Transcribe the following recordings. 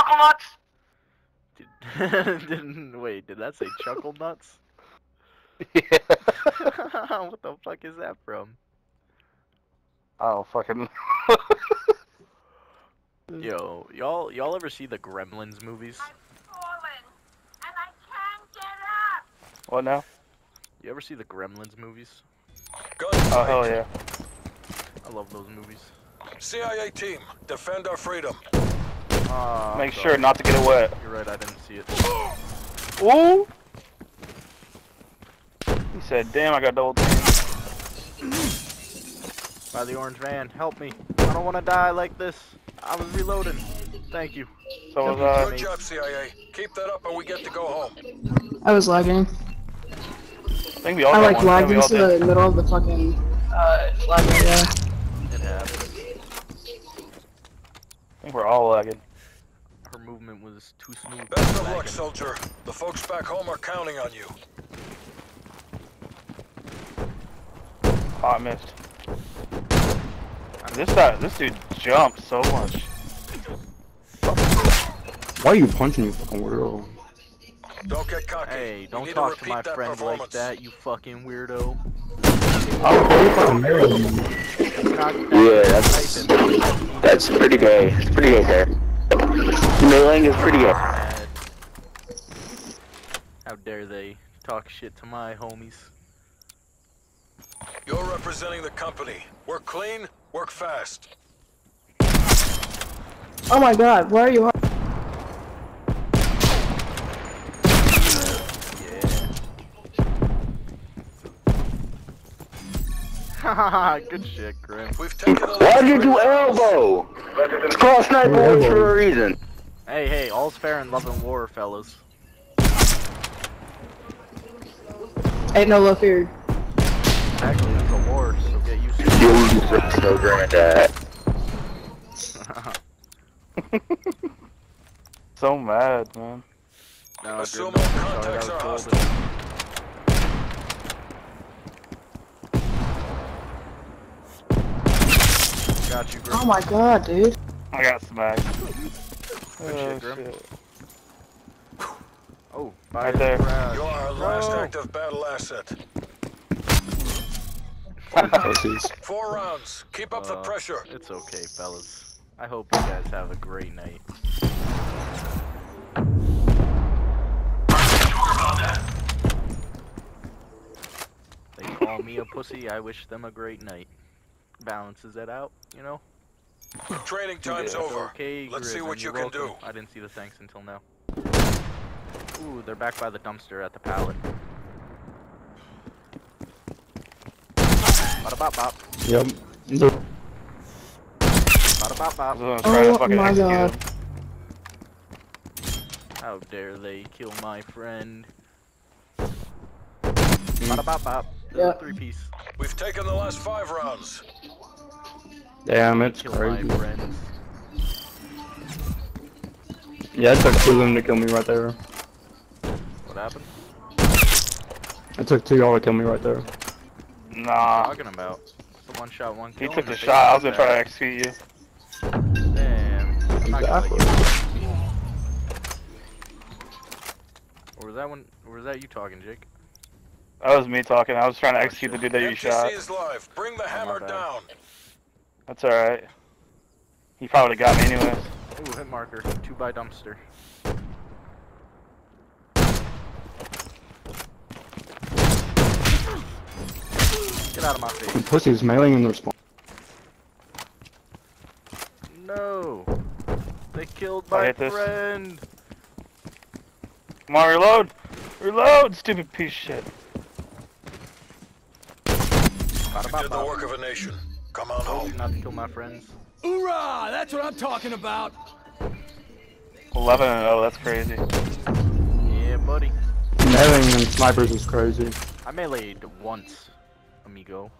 chuckle nuts? Did, didn't wait. Did that say chuckle nuts? Yeah. what the fuck is that from? Oh fucking. Yo, y'all, y'all ever see the Gremlins movies? what now? You ever see the Gremlins movies? Oh hell yeah. I love those movies. CIA team, defend our freedom. Ah, Make sorry. sure not to get it wet. You're right. I didn't see it. Ooh. He said, "Damn, I got double team." By the orange van, help me! I don't want to die like this. I was reloading. Thank you. So was Good I. Mates. job, CIA. Keep that up and we get to go home. I was lagging. I think we all I like one. Yeah, lagged we all into did. the middle of the fucking uh, flag area. It happened. I think we're all lagging. Her movement was too smooth. Best of luck, soldier. The folks back home are counting on you. Oh, I missed. This guy, this dude jumped so much. Why are you punching me, fucking weirdo? Don't get cocky. Hey, don't need talk to to my repeat that friend like that, you fucking weirdo. Why are fucking married? Yeah, that's- That's pretty gay. It's pretty gay there. Meleeing is pretty gay. Mad. How dare they talk shit to my homies? You're representing the company. Work clean, work fast. Oh my god, where are you? Haha, good shit, Grim. We've taken the Why did you elbow? It's called sniper Elbow. for a reason. Hey, hey, all's fair in love and war, fellas. Ain't no love here. Actually, it's a war, so get used to You it. so granddad. So mad, man. no, Assume all sorry, contacts are was hostile. golden. Got you, Grim. Oh my god, dude. I got smacked. Good Oh, shit, Grim. shit. Oh, Right there. crowd. You're our last No. active battle asset. Four rounds. Keep up the Uh, pressure. It's okay, fellas. I hope you guys have a great night. They call me a pussy, I wish them a great night. Balances it out, you know? Training time's It's over. Okay, Let's see what you can welcome. do. I didn't see the thanks until now. Ooh, they're back by the dumpster at the pallet. Bada bop bop. Yep. Bada bop I bop. was gonna try to Oh my God. him. How dare they kill my friend? Mm. Bada bop bop. There's Yeah. a three piece. We've taken the last five rounds. Damn, it's Kill crazy. my friends. Yeah, it took two of them to kill me right there. What happened? It took two y'all to kill me right there. Nah. Talking about. It's a one shot, one kill. He took in the shot. I was gonna try to that. execute you. Damn. I'm not gonna let Exactly. Or was that one? Or was that you talking, Jake? That was me talking. I was trying to execute the dude that you MTC shot. is live. Bring the Oh, my hammer bad. down. That's alright. He probably got me anyways. Ooh, hit marker. Two by dumpster. Get out of my face. Pussies meleeing in the response. No. They killed my hit this. friend. Come on, reload! Reload, stupid piece of shit. Bada You bop did the work of a nation. Come on home. not to kill my friends. Hoorah! That's what I'm talking about. 11 and 0, that's crazy. Yeah, buddy. Meleeing and snipers is crazy. I meleeed once, amigo.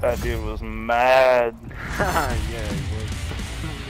That dude was mad. yeah, he was.